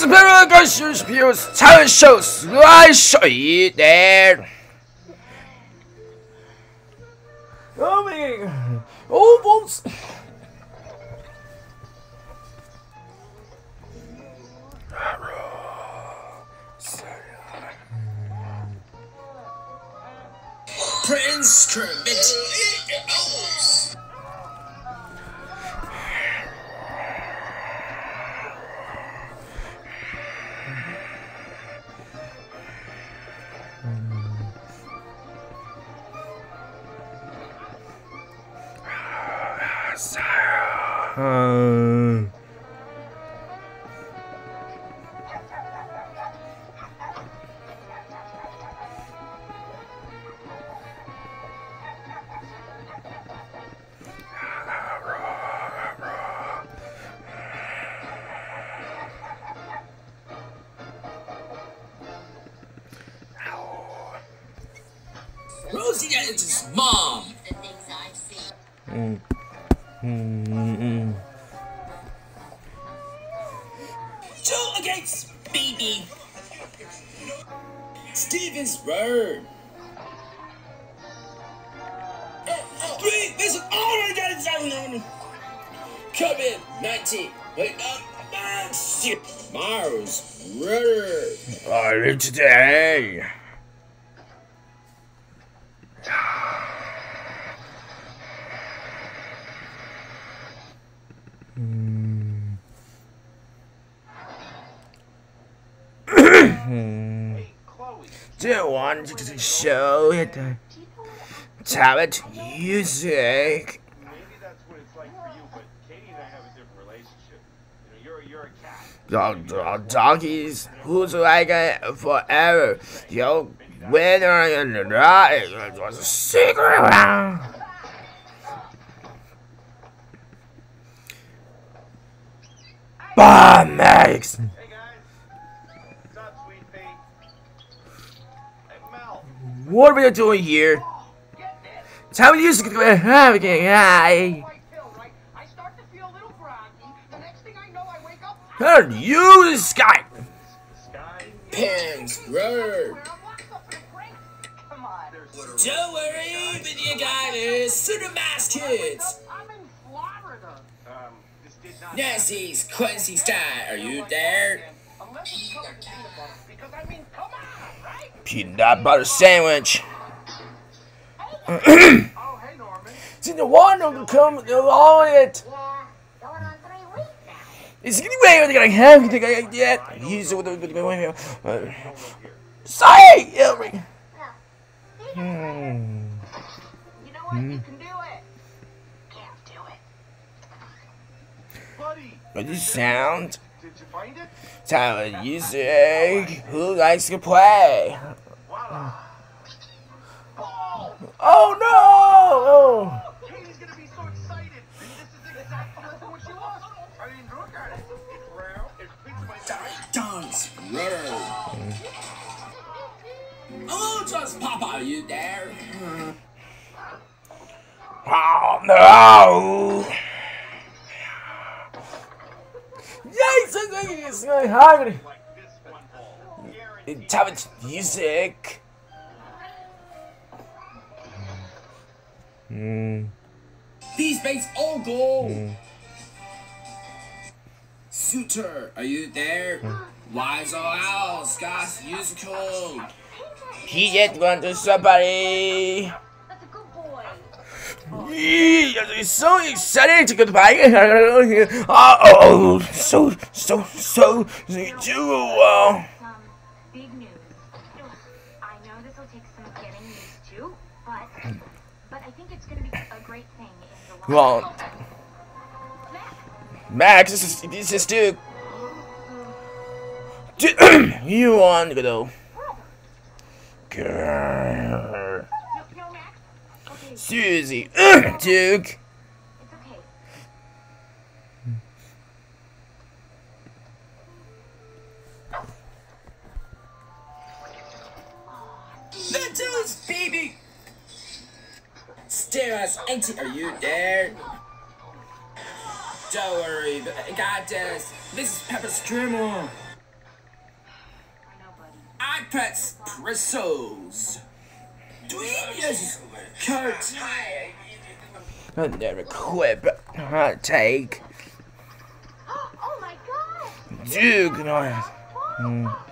These people consumes views, I show you there. Oh oh folks. Prince Kermit. 음. Rosie and his mom. in. COVID 19. Wait, up, man, shit. Mars, rudder. I live today. Do you want to show uh, it? Tablet music. Donkeys who's like it forever? Yo winner in the night it was a secret Bomb Max Hey guys, what's up, sweet pea? Hey Mel, What are we doing here? Tell me you to have again. In a crate. Come on. Don't worry, video guys, Cinemax Kids. I'm in Florida. Um, this did not. Nancy's Quincy Sky, are you there? Unless it's covered in peanut butter. Because I mean, come on, right? Peanut butter sandwich. Oh, hey, See the one who come along it. Yeah, going on three weeks now. Is it anyway they're gonna have anything like that? He's with the Sorry, Elry. Well, you know, Hmm. You know what? You can do it. Can't do it. Buddy, What is sound? did you find it? Talent music. Who likes to play? Oh no! Oh. Hello, Papa, are you there? Oh no! Yes, it's going hungry. Like this one ball. Guaranteed. Music. Hmm. These baits all go. Suitor, are you there? Wise all out, Scott's musical. He yet went to somebody. That's a good boy. It's so exciting to goodbye. Oh, so, so, so, do uh. well. big news. I know this will take some getting used to, but but I think it's going to be a great thing in the long Well, Max, this is this is Duke. Mm-hmm. you want to go? Grrr. No, no, Max. Okay, Susie, Duke. it's okay. Lettuce, baby. Stairs, Auntie, are you there? Don't worry, I got this. This is Pepper Screamer. Espressos. Yes, Kurt. I never quit, but I take. Oh, oh my god! Duke, no. Whoa, What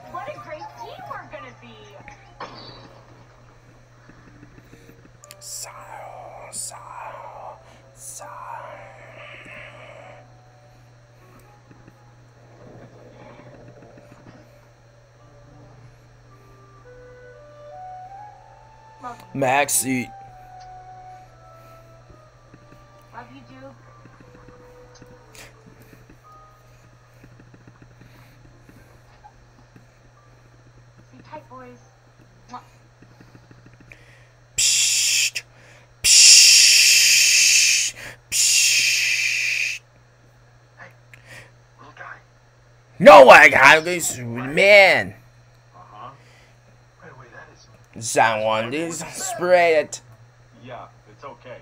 Maxie. love you, Duke. See tight, boys. Mwah. Psst. Psst. Psst. Little guy. No, I got this man. Right away, that is... Someone is spray it. Yeah, it's okay.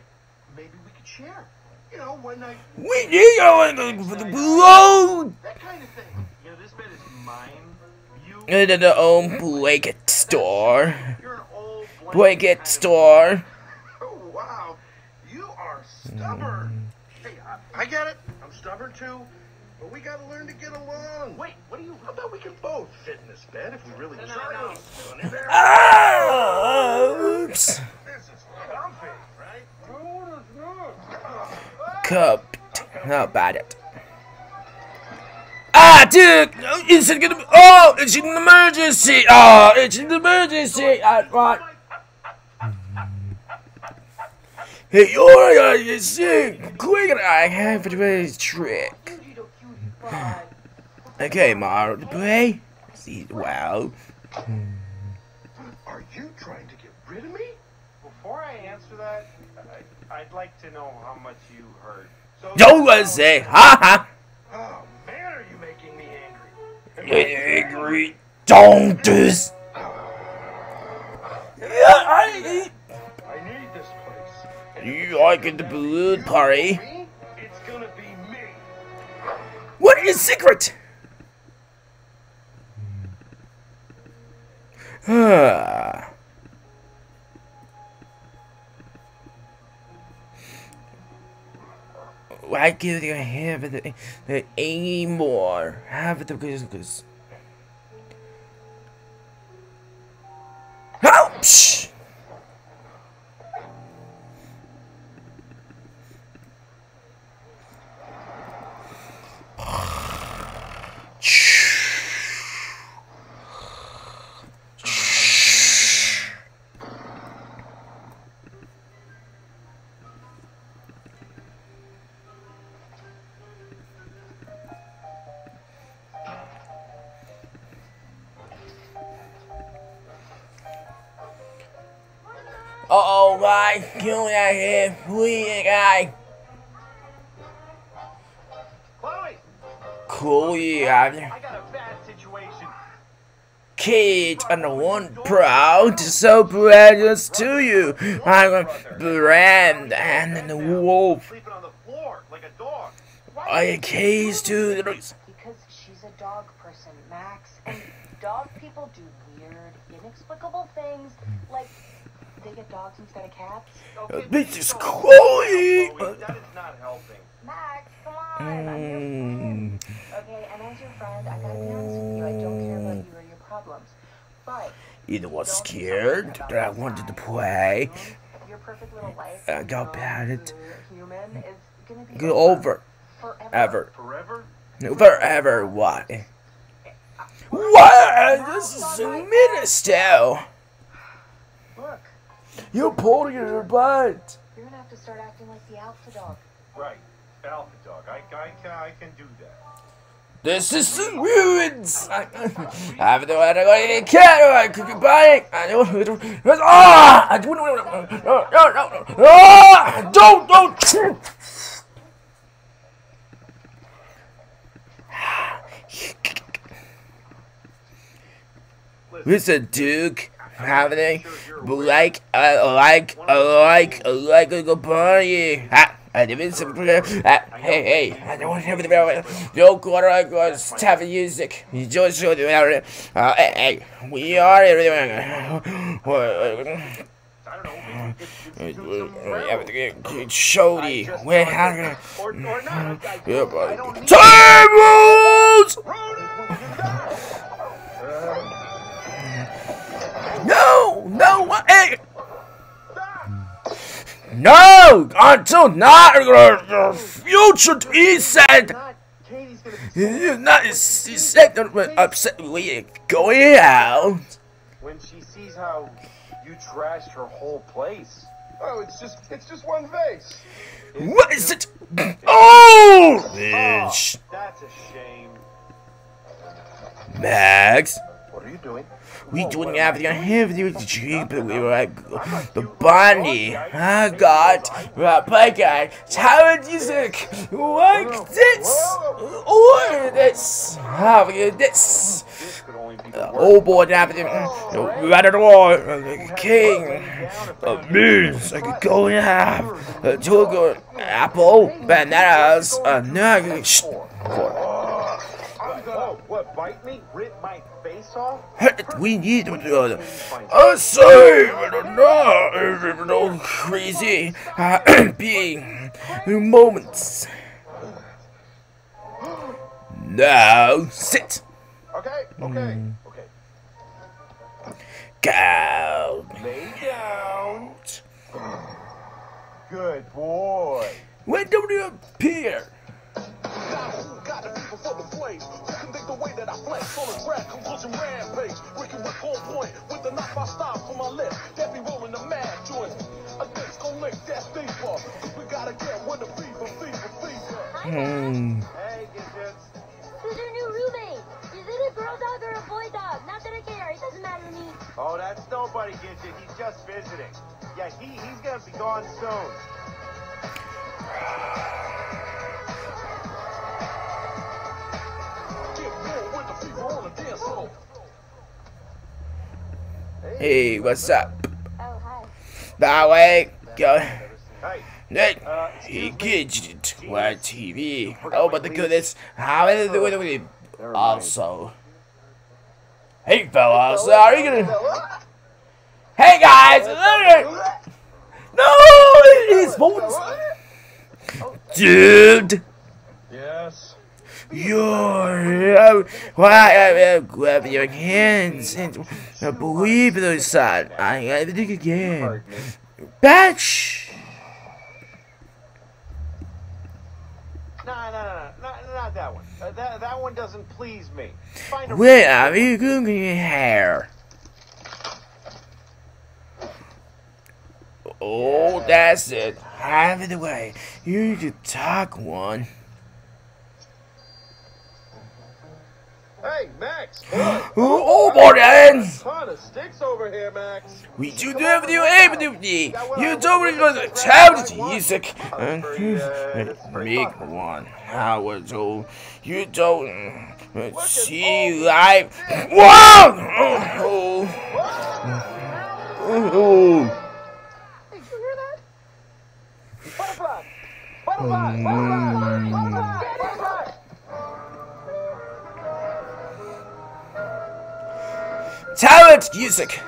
Maybe we could share. You know, one night... We need going for the blow. That kind of thing. You know, this bed is mine. You... Into the own blanket store. You're an old... blank Blanket store. Oh, wow. You are stubborn. Hey, I, I get it. I'm stubborn too. But we gotta learn to get along. Wait, what do you... How about we can both fit in this bed if we really try? Doing it there. Oops. This is comfy, right? No, it's not. Cup. How about it? Ah, dude! Is it gonna be? Oh, it's an emergency! Oh, it's an emergency! I want. Hey, you're gonna get sick! Quick, I have a trick. Okay, Mario, to play. See, wow. Are you trying to get rid of me? Before I answer that, I, I'd like to know how much you heard. So Don't wanna say, ha ha! Oh, man, are you making me angry? Angry donkeys! Yeah, I. I need this place. You like it, the balloon party? What is secret? Ah. Why give you have the, the anymore? Have the because! Oh, guy, kill that here, please, guy. Chloe, Cool, yeah. I got a bad situation. Kate and the one proud, so precious to you. I'm brand and the wolf. The floor like a dog. I case to the Because she's a dog person, Max. And dog people do weird, inexplicable things, like they get dogs instead of cats. Okay, This is so- Chloe. Chloe, that is not helping. Max, come on, I'm your friend. Mm. Okay, and as your friend, I gotta be honest with you, I don't care about you or your problems. But Either was scared that I wanted to play. your perfect little life, I got bad at human, is gonna be go over forever. ever. Forever? Forever what? What? This is a minister. Look, You pulled your butt. you're gonna have to start acting like the alpha dog. Right. Alpha dog. I, I, can, I can do that. This is the ruins. I have no idea what I can. I could be buying. I don't. Ah! I don't. No, no, no, no. Ah! Don't, don't. Listen, Duke. Having like, I like, I like, I like a good party. I didn't some. Uh, hey, hey, I don't want to have the bell. Yo, quarter, I was have music. You just show the. Uh, hey, hey, we are everything. I don't know. Maybe you could do some No, what? Hey. No, until not your future. He said. not. Katie's gonna be You're not. He said that we're upset. We going out. when she sees how you trashed her whole place. Oh, it's just it's just one vase. What is it? Oh, ah, bitch. That's a shame. Max. What are you doing? We everything have the you cheap we were like the bunny. I got the bike guy. How music like this or this. Have this? Worst. Oh boy, everything. Right at all. King of means I could go and have a sugar, apple, bananas, a nugget. We need to do it. I say, don't know, no crazy uh, being moments. Now sit, Okay, okay, okay. go. Lay down. Good boy. When do you appear? Got the people for the blaze. Who can think the way that I flex on a track? Conclusion rampage. Wicked with on point. With the knife I stop for my lips. That be rolling the mad joints. A dick's gon' lick that steeper. We gotta get when the fever, fever, fever. Hmm. Hey, Gidgets. Who's your new roommate? Is it a girl dog or a boy dog? Not that I care. It doesn't matter to me. Oh, that's nobody, Gidget. He's just visiting. Yeah, he, he's gonna be gone soon. Hey, what's up? Oh, hi. That way, go. Hey, Nick, uh, he excuse me. gets it. What TV? Oh, but the goodness, how is it doing with? Also, hey fellas, are you gonna? Hey guys, no, it is votes, dude. Uh, why uh, grab your hands and believe those son. I gotta think again. Batch. No, no, no, no, not, that one. Uh, that, that one doesn't please me. Find a Where are you going your hair? Oh, that's it. Have it away. You the talk one. Hey, Max. Boy, Oh, oh boy, then. ton of sticks over here, Max. We do do everything able to be. You don't really know the child music. And make one. I was told you don't uh, see life. Whoa! Oh, oh. oh. Did you hear that? Butterfly! Butterfly! Butterfly! Butterfly! Butterfly! Talent music.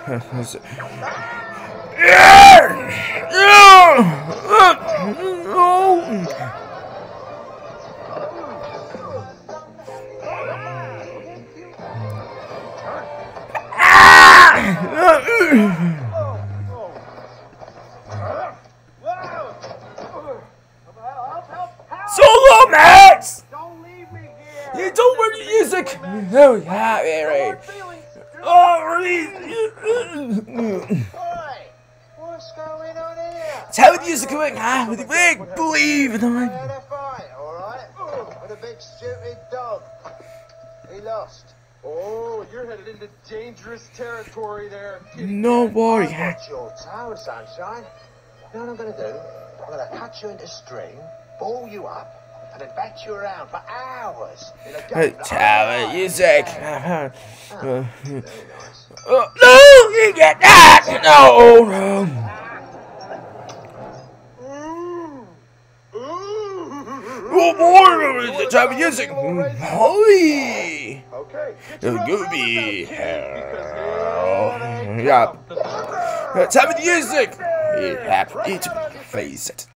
Solo Max! Don't leave me here. You don't work music! Oh, yeah, right. Oh, really? Hey, what's going on here? Tell the music quick, huh? With the big believe in We the had a fight, alright? With a big stupid dog. He lost. Oh, you're headed into dangerous territory there. No worry. What's your tower, sunshine? You know what I'm gonna do? I'm gonna cut you into string, ball you up, and then bat you around for hours. in a game that music. Uh, nice. uh, no, you get that. No, no. Go more! The time of music! Holy! Okay. The Gooby! out, kid, because here they Yeah. Time of music! Have to face it.